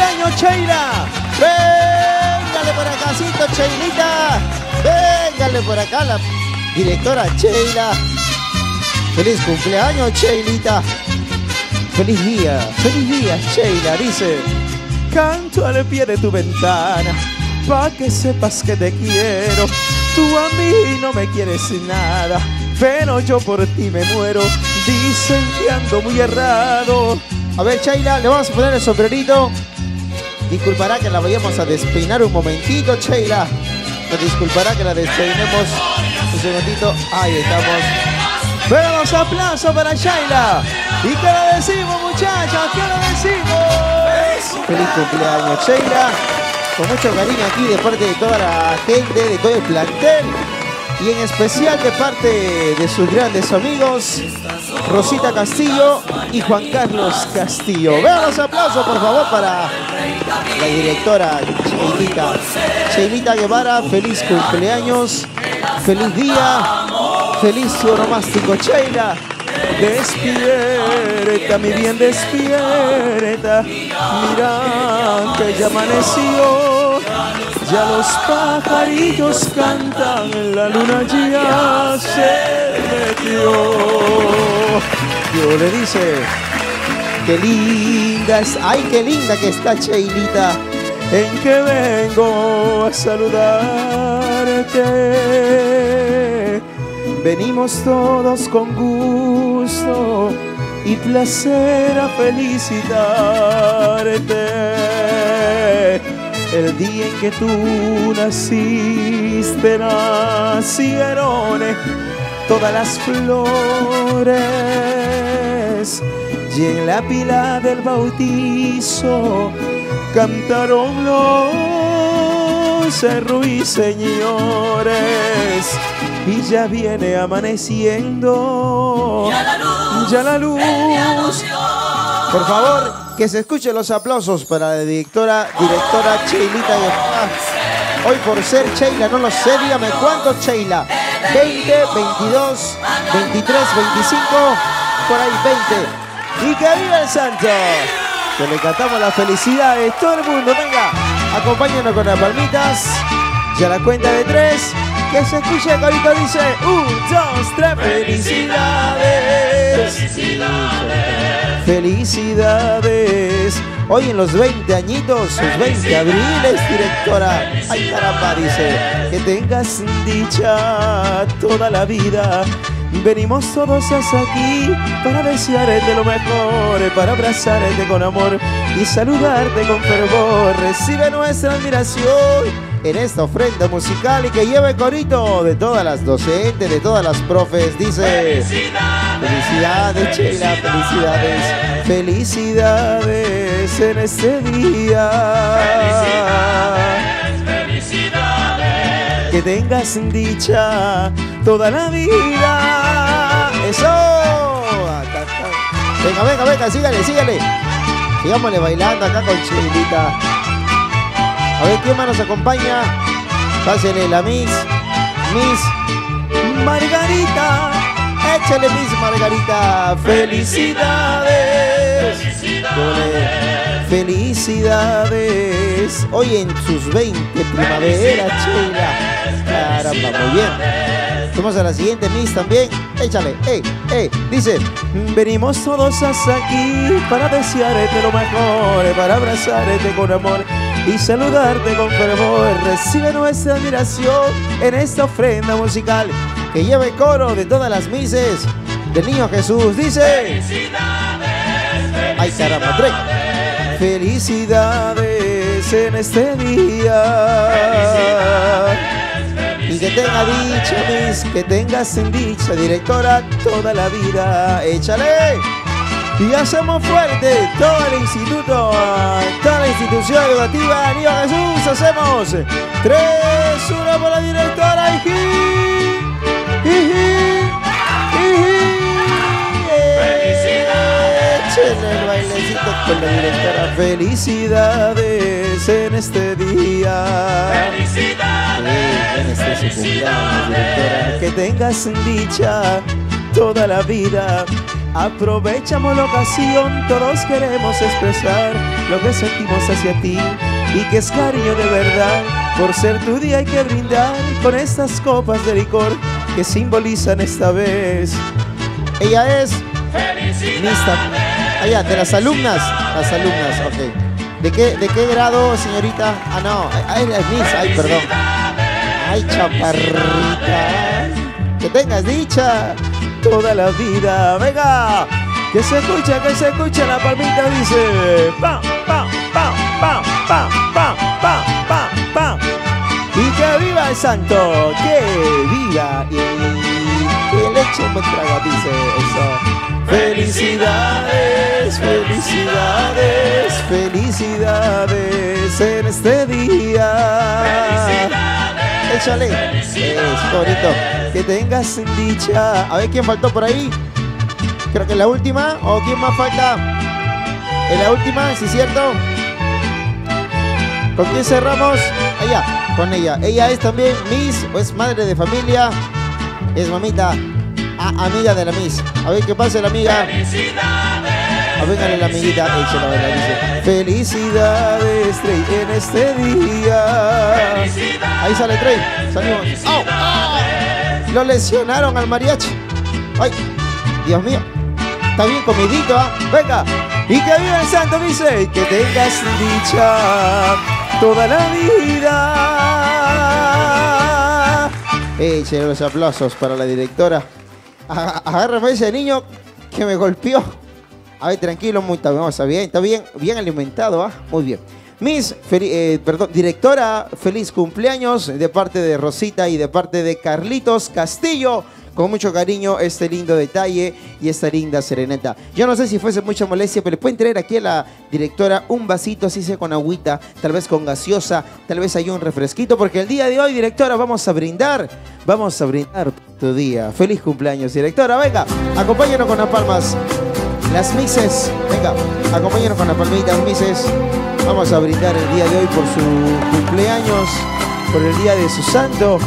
cumpleaños, Sheila. Véngale por acá, Cheilita. Véngale por acá la directora Sheila. Feliz cumpleaños, Sheilita. Feliz día, feliz día, Sheila, dice. Canto al pie de tu ventana, pa' que sepas que te quiero. Tú a mí no me quieres nada, pero yo por ti me muero. Dicen que ando muy errado. A ver, Sheila, le vamos a poner el sombrerito. Disculpará que la vayamos a despeinar un momentito, Sheila. Nos disculpará que la despeinemos un segundito. Ahí estamos. Buenos aplausos para Sheila. ¿Y qué le decimos, muchachas? ¿Qué le decimos? Feliz cumpleaños, Sheila. Con mucho cariño aquí de parte de toda la gente, de todo el plantel. Y en especial de parte de sus grandes amigos, Rosita Castillo y Juan Carlos Castillo. Vean los aplausos, por favor, para la directora Cheilita. Cheilita Guevara, feliz cumpleaños, feliz día, feliz oromástico, Cheila. Despierta, mi bien, despierta. Mira que ya amaneció. Ya los pajarillos cantan, la luna ya se metió. Yo le dice, qué linda es, ay, qué linda que está Cheilita, en que vengo a saludarte. Venimos todos con gusto y placer a felicitarte. El día en que tú naciste nacieron todas las flores y en la pila del bautizo cantaron los ruiseñores y ya viene amaneciendo. Ya la luz. Por favor, que se escuchen los aplausos para la directora, directora Cheilita Hoy por ser Cheila, no lo sé, dígame cuántos Cheila. 20, 22, 23, 25, por ahí 20. Y que viva el santo. Que le cantamos las felicidades. Todo el mundo, venga, acompáñenos con las palmitas. Ya la cuenta de tres. Que se escuche corito dice un, dos, tres, felicidades. Felicidades. Felicidades. Hoy en los 20 añitos, sus 20 abriles, directora. Ay caramba, dice, que tengas dicha toda la vida. Venimos todos hasta aquí para desearte lo mejor, para abrazarte con amor y saludarte con fervor. Recibe nuestra admiración en esta ofrenda musical y que lleve corito de todas las docentes, de todas las profes. Dice: Felicidades, Chela, felicidades, felicidades en este día. Felicidades, Que tengas dicha toda la vida. ¡Eso! Venga, venga, venga, sígale, sígale. Sigámosle bailando acá con Chilita. A ver, ¿quién más nos acompaña? Pásenle la Miss. Miss Margarita. Échale Miss Margarita. Felicidades. Felicidades. Felicidades. Hoy en sus 20 primavera, Chela. Caramba, muy bien. Vamos a la siguiente Miss también. Échale, eh, eh. Dice, venimos todos hasta aquí para desearte lo mejor, para abrazarte con amor y saludarte con fervor. Recibe nuestra admiración en esta ofrenda musical que lleva el coro de todas las mises del niño Jesús. Dice: Felicidades, Ay, caramba, Felicidades en este día. Y que tenga dicha, mis, que tengas en dicha, directora, toda la vida. Échale. Y hacemos fuerte todo el instituto, toda la institución educativa. Niño Jesús, hacemos 3, 1 por la directora. Iji, iji, Felicidades. el bailecito con la directora. Felicidades en este día. Felicidades. en este cumpleaños, directora. Que tengas dicha toda la vida Aprovechamos la ocasión, todos queremos expresar lo que sentimos hacia ti y que es cariño de verdad. Por ser tu día hay que brindar con estas copas de licor que simbolizan esta vez. Ella es Mista. Allá, de las alumnas. Las alumnas, ok. ¿De qué, ¿De qué grado, señorita? Ah, no, ay, Miss, ay, perdón. Ay, chaparrita. Que tengas dicha toda la vida. Venga, que se escucha, que se escucha la palmita dice pam, pam, pam, pam, pam, pam, pam, pam, pam. Y que viva el santo, que viva y que le eche un buen trago, dice eso. Felicidades, felicidades, felicidades en este día. Échale. Es bonito. Que tengas dicha. A ver quién faltó por ahí. Creo que la última. ¿O quién más falta? En la última, ¿sí es cierto? ¿Con quién cerramos? Allá, con ella. Ella es también Miss, o es madre de familia. Es mamita, amiga de la Miss. A ver qué pasa la amiga. A ver, la amiguita. A. Felicidades, Trey, en este día. Ahí sale Trey. Salimos. ¡Oh! Lo lesionaron al mariachi. ¡Ay! Dios mío. Está bien comidito, ¿ah? Venga. Y que viva el santo, dice. Que tengas dicha toda la vida. Eche los aplausos para la directora. Agárrame ese niño que me golpeó. A ver, tranquilo, muy está, está bien, está bien, bien alimentado, ¿ah? Muy bien. Miss, eh, perdón, directora, feliz cumpleaños de parte de Rosita y de parte de Carlitos Castillo con mucho cariño este lindo detalle y esta linda serenata. Yo no sé si fuese mucha molestia, pero le pueden traer aquí a la directora un vasito, así sea con agüita, tal vez con gaseosa, tal vez hay un refresquito, porque el día de hoy, directora, vamos a brindar, vamos a brindar tu día. Feliz cumpleaños, directora. Venga, acompáñenos con las palmas. Las mises, venga, acompáñenos con las palmitas, mises. Vamos a brindar el día de hoy por su cumpleaños, por el día de su santo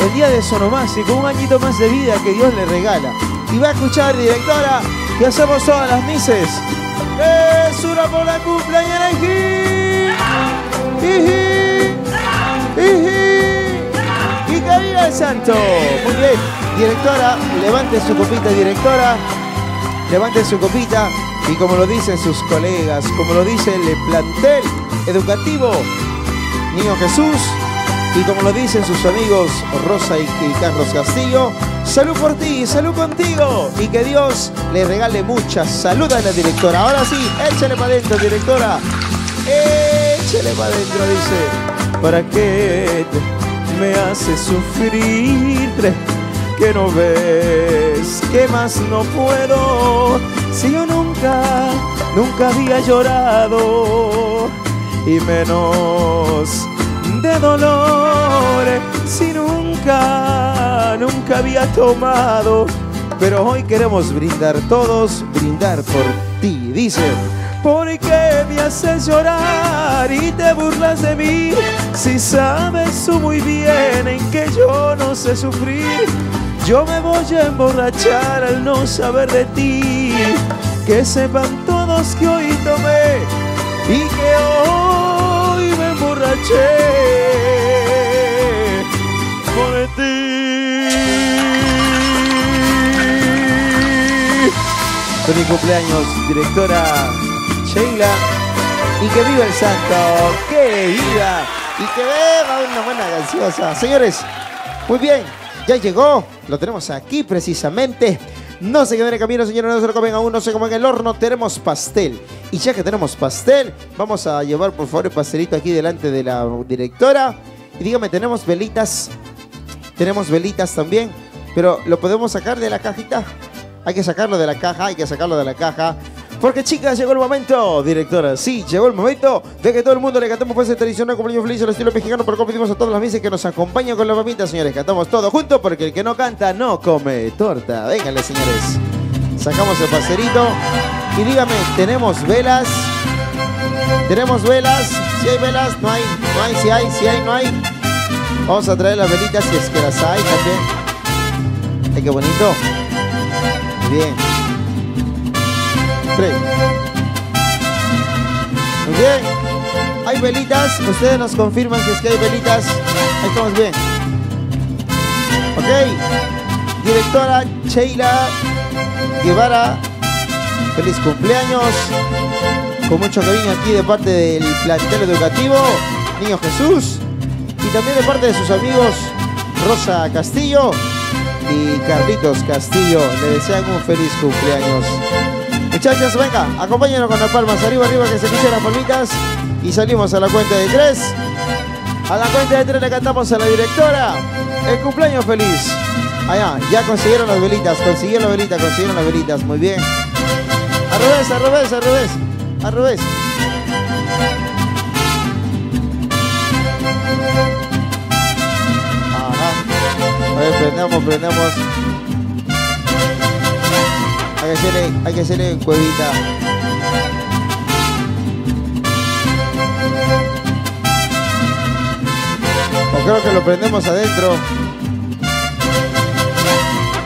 el día de Sonomás y con un añito más de vida que Dios le regala. Y va a escuchar, directora, que hacemos todas las mises. ¡Es una por la cumpleaños! ¡Y viva el santo! Muy bien, directora, levante su copita, directora. Levante su copita y como lo dicen sus colegas, como lo dice el plantel educativo, Niño Jesús, y como lo dicen sus amigos Rosa y, Carlos Castillo, salud por ti, salud contigo. Y que Dios le regale mucha salud a la directora. Ahora sí, échale para adentro, directora. Échale para adentro, dice. ¿Para qué me hace sufrir? Que no ves, que más no puedo. Si yo nunca, nunca había llorado. Y menos de dolor si nunca, nunca había tomado. Pero hoy queremos brindar todos, brindar por ti. Dice, ¿por qué me haces llorar y te burlas de mí? Si sabes tú muy bien en que yo no sé sufrir. Yo me voy a emborrachar al no saber de ti. Que sepan todos que hoy tomé y que hoy me emborraché por ti. Feliz cumpleaños, directora Sheila. Y que viva el santo, que viva. Y que beba una buena gaseosa. Señores, muy bien, ya llegó. Lo tenemos aquí precisamente. No se queden en camino, señores, no se lo comen aún, no se comen en el horno. Tenemos pastel. Y ya que tenemos pastel, vamos a llevar por favor el pastelito aquí delante de la directora. Y dígame, ¿tenemos velitas tenemos velitas también, pero lo podemos sacar de la cajita. Hay que sacarlo de la caja, hay que sacarlo de la caja. Porque chicas, llegó el momento, directora, sí, llegó el momento de que todo el mundo le cantemos pues el tradicional cumpleaños feliz al estilo mexicano, pero pedimos a todas las mises que nos acompañan con la mamita, señores. Cantamos todos juntos porque el que no canta no come torta. Vénganle, señores. Sacamos el paserito y dígame, ¿tenemos velas? ¿Tenemos velas? Si hay velas, no hay, no hay, si hay, si hay, no hay. Vamos a traer las velitas si es que las hay también. Ay, qué bonito. Bien. Muy bien. Hay velitas. Ustedes nos confirman si es que hay velitas. Ahí estamos bien. Ok. Directora Sheila Guevara. Feliz cumpleaños. Con mucho cariño aquí de parte del plantel educativo. Niño Jesús. Y también de parte de sus amigos Rosa Castillo y Carlitos Castillo. Le desean un feliz cumpleaños. Muchachos, venga, acompáñenos con las palmas arriba, arriba, que se escuchen las palmitas. Y salimos a la cuenta de tres. A la cuenta de tres le cantamos a la directora. El cumpleaños feliz. Allá, ya consiguieron las velitas, consiguieron las velitas, consiguieron las velitas. Muy bien. Al revés, al revés, al revés. Al revés. Ajá. A ver, prendemos, prendemos. Hay que hacerle, hay cuevita. Creo que lo prendemos adentro.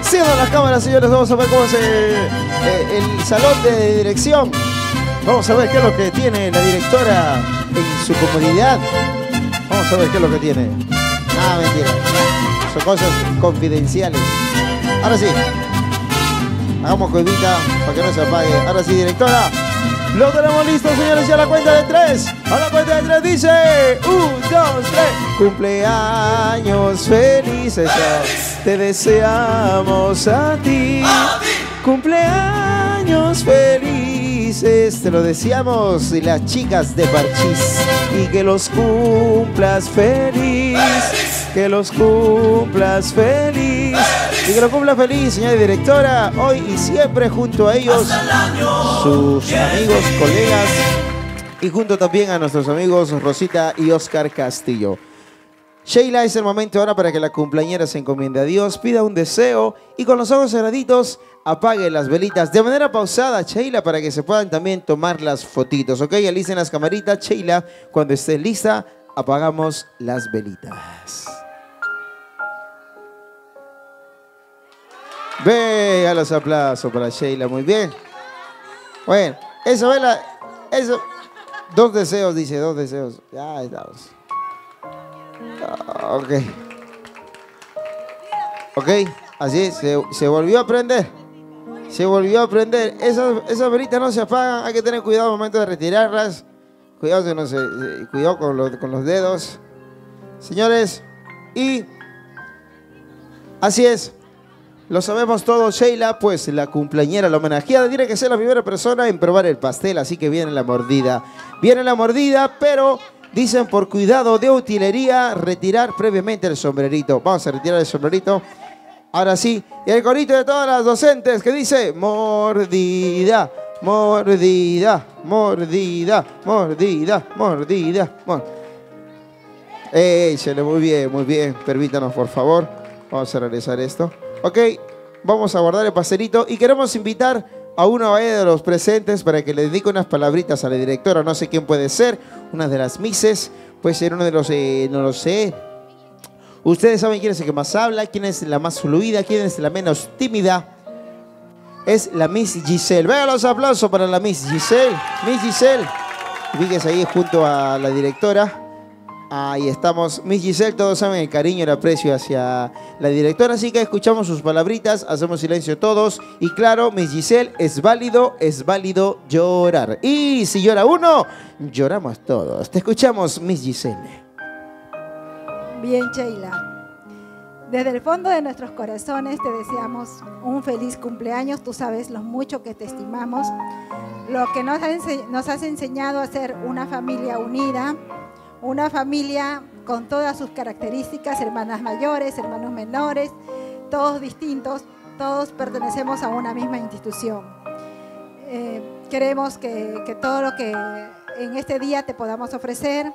Cierran las cámaras, señores. Vamos a ver cómo es eh, eh, el salón de dirección. Vamos a ver qué es lo que tiene la directora en su comodidad. Vamos a ver qué es lo que tiene. Ah, mentira. Son cosas confidenciales. Ahora sí. Hagamos cuevita para que no se apague. Ahora sí, directora. Lo tenemos listo, señores, y a la cuenta de tres. A la cuenta de tres dice: Un, dos, tres. Cumpleaños felices. Te deseamos a ti. Cumpleaños felices. Te lo deseamos, las chicas de Parchís. Y que los cumplas feliz. Que los cumplas feliz. Y que lo cumpla feliz, señora directora, hoy y siempre junto a ellos, sus amigos, colegas y junto también a nuestros amigos Rosita y Oscar Castillo. Sheila, es el momento ahora para que la cumpleañera se encomiende a Dios, pida un deseo y con los ojos cerraditos apague las velitas de manera pausada, Sheila, para que se puedan también tomar las fotitos, ¿ok? Alicen las camaritas, Sheila, cuando esté lista, apagamos las velitas. Venga los aplausos para Sheila, muy bien. Bueno, eso vela, eso. Dos deseos, dice, dos deseos. Ya estamos. Ah, Ok. Ok, así se, se volvió a prender. Se volvió a prender. Esas, esas velitas no se apagan, hay que tener cuidado al momento de retirarlas. Cuidado, no se- cuidado con, los- con los dedos. Señores, y así es. Lo sabemos todos, Sheila, pues la cumpleañera, la homenajeada, tiene que ser la primera persona en probar el pastel, así que viene la mordida. Viene la mordida, pero dicen por cuidado de utilería retirar previamente el sombrerito. Vamos a retirar el sombrerito. Ahora sí, el corito de todas las docentes que dice mordida, mordida, mordida, mordida, mordida, mordida. Échale, muy bien, muy bien. Permítanos, por favor. Vamos a realizar esto. Ok, vamos a guardar el pastelito y queremos invitar a uno de los presentes para que le dedique unas palabritas a la directora. No sé quién puede ser, una de las mises, puede ser uno de los, eh, no lo sé. Ustedes saben quién es el que más habla, quién es la más fluida, quién es la menos tímida. Es la Miss Giselle. Venga los aplausos para la Miss Giselle. Miss Giselle. Fíjese ahí junto a la directora. Ahí estamos. Miss Giselle, todos saben el cariño y el aprecio hacia la directora, así que escuchamos sus palabritas, hacemos silencio todos. Y claro, Miss Giselle, es válido, es válido llorar. Y si llora uno, lloramos todos. Te escuchamos, Miss Giselle. Bien, Sheila. Desde el fondo de nuestros corazones te deseamos un feliz cumpleaños. Tú sabes lo mucho que te estimamos, lo que nos, nos has enseñado a ser una familia unida, una familia con todas sus características, hermanas mayores, hermanos menores, todos distintos, todos pertenecemos a una misma institución. Eh, queremos que, que todo lo que en este día te podamos ofrecer,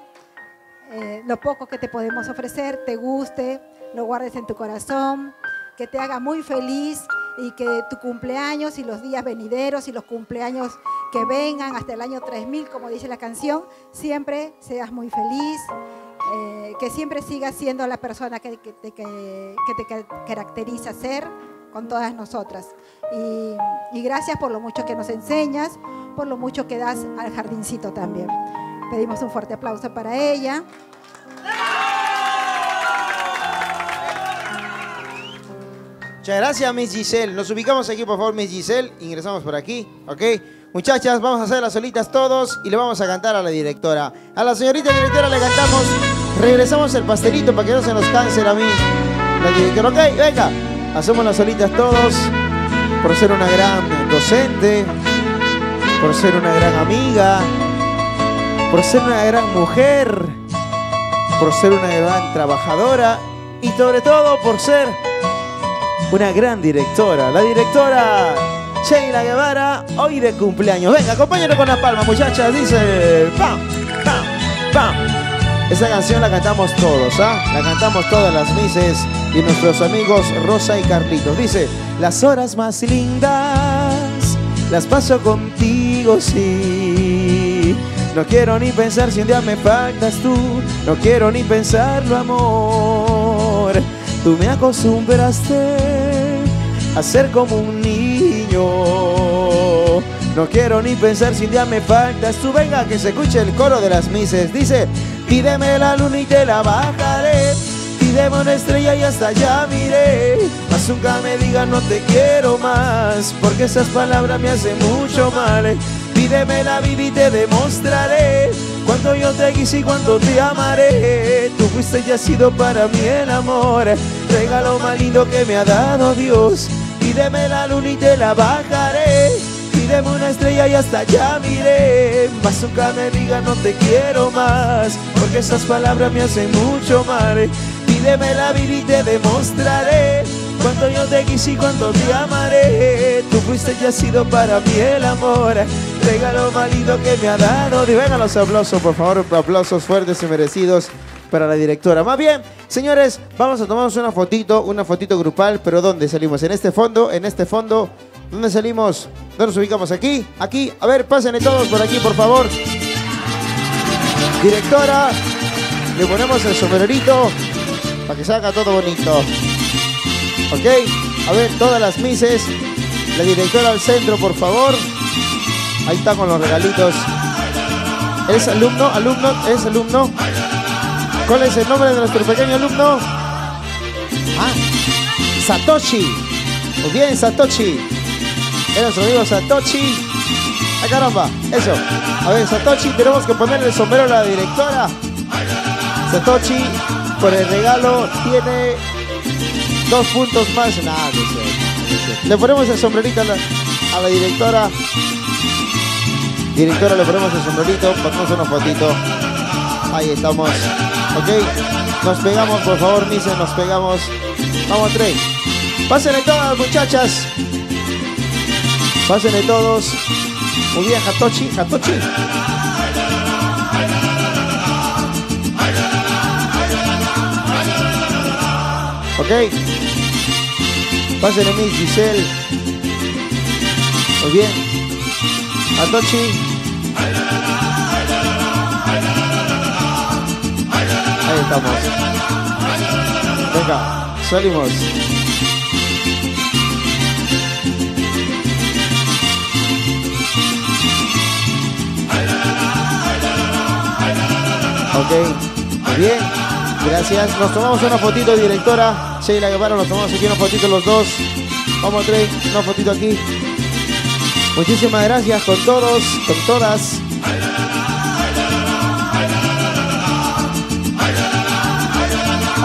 eh, lo poco que te podemos ofrecer, te guste, lo guardes en tu corazón, que te haga muy feliz y que tu cumpleaños y los días venideros y los cumpleaños que vengan hasta el año 3000, como dice la canción, siempre seas muy feliz, eh, que siempre sigas siendo la persona que, que que- te ca- caracteriza ser, con todas nosotras. Y, y gracias por lo mucho que nos enseñas, por lo mucho que das al jardincito también. Pedimos un fuerte aplauso para ella. Muchas gracias, Miss Giselle. Nos ubicamos aquí, por favor, Miss Giselle. Ingresamos por aquí, ¿ok? Muchachas, vamos a hacer las solitas todos y le vamos a cantar a la directora. A la señorita directora le cantamos. Regresamos el pastelito para que no se nos canse a mí. La directora, ok, venga. Hacemos las solitas todos por ser una gran docente, por ser una gran amiga, por ser una gran mujer, por ser una gran trabajadora y sobre todo por ser una gran directora. La directora Sheila Guevara, hoy de cumpleaños. Venga, acompáñenos con la palma, muchachas. Dice, pam, pam, pam. Esa canción la cantamos todos, ¿ah? La cantamos todas las mises y nuestros amigos Rosa y Carlitos. Dice, las horas más lindas las paso contigo, sí. No quiero ni pensar si un día me faltas tú. No quiero ni pensarlo, amor. Tú me acostumbraste a ser como un niño. No quiero ni pensar si un día me faltas tú. Venga, que se escuche el coro de las mises. Dice, pídeme la luna y te la bajaré. Pídeme una estrella y hasta allá miré. Mas nunca me digas no te quiero más. Porque esas palabras me hacen mucho mal. Pídeme la vida y te demostraré. Cuánto yo te quise y cuánto te amaré. Tú fuiste y has sido para mí el amor. Regalo más lindo que me ha dado Dios. Pídeme la luna y te la bajaré. Pídeme una estrella y hasta allá miré. Nunca me digas no te quiero más. Porque esas palabras me hacen mucho mal. Pídeme la vida y te demostraré. Cuánto yo te quise y cuánto te amaré. Tú fuiste y has sido para mí el amor. Regalo más lindo que me ha dado. Y vengan los aplausos, por favor. Aplausos fuertes y merecidos para la directora. Más bien, señores, vamos a tomarnos una fotito, una fotito grupal, pero ¿dónde salimos? En este fondo, en este fondo. ¿Dónde salimos? ¿Dónde nos ubicamos? Aquí, aquí. A ver, pásenle todos por aquí, por favor. Directora, le ponemos el sombrerito para que salga todo bonito. ¿Ok? A ver, todas las mises. La directora al centro, por favor. Ahí está con los regalitos. ¿Es alumno? ¿Alumno? ¿Es alumno? ¿Cuál es el nombre de nuestro pequeño alumno? Ah, Satoshi. Muy bien, Satoshi. Es nuestro amigo Satoshi. ¡Ah, caramba! Eso. A ver, Satoshi, tenemos que ponerle el sombrero a la directora. Satoshi, por el regalo, tiene dos puntos más. Nada, no cierto. Le ponemos el sombrerito a la, a la directora. Directora, le ponemos el sombrerito, ponemos una fotito. Ahí estamos. Ok. Nos pegamos, por favor, Mise, nos pegamos. Vamos, Trey. Pásenle todas, muchachas. Pásenle todos. Muy bien, Hatochi, Hatochi. Ok. Pásenle Miss Giselle. Muy bien. Hatochi. Venga, salimos. Ok, bien. Gracias. Nos tomamos una fotito, directora. Sheila Guevara, nos tomamos aquí una fotito los dos. Vamos, Trey, una fotito aquí. Muchísimas gracias con todos, con todas.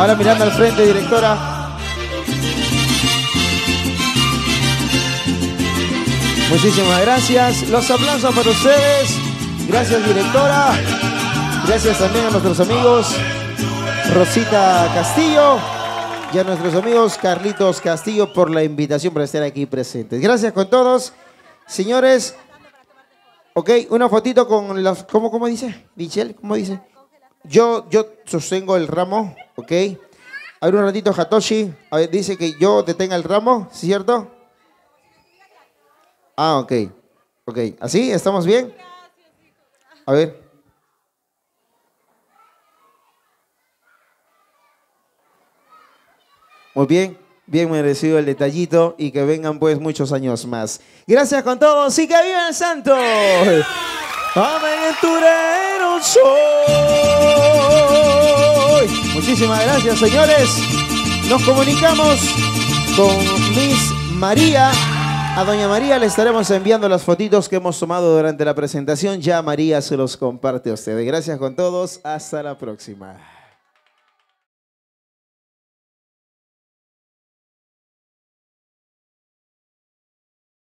Ahora mirando al frente, directora. Muchísimas gracias. Los aplausos para ustedes. Gracias, directora. Gracias también a nuestros amigos Rosita Castillo y a nuestros amigos Carlitos Castillo por la invitación para estar aquí presentes. Gracias con todos. Señores, ok, una fotito con los, ¿cómo, cómo dice? Michelle, ¿cómo dice? Yo, yo sostengo el ramo, ok. A ver un ratito, Hatoshi. A ver, dice que yo detenga el ramo, ¿cierto? Ah, ok. Ok, ¿así? ¿Estamos bien? A ver. Muy bien. Bien merecido el detallito y que vengan pues muchos años más. Gracias con todos y que viva el santo. Aventurero soy. Muchísimas gracias, señores. Nos comunicamos con Miss María. A Doña María le estaremos enviando las fotitos que hemos tomado durante la presentación. Ya María se los comparte a ustedes. Gracias con todos. Hasta la próxima.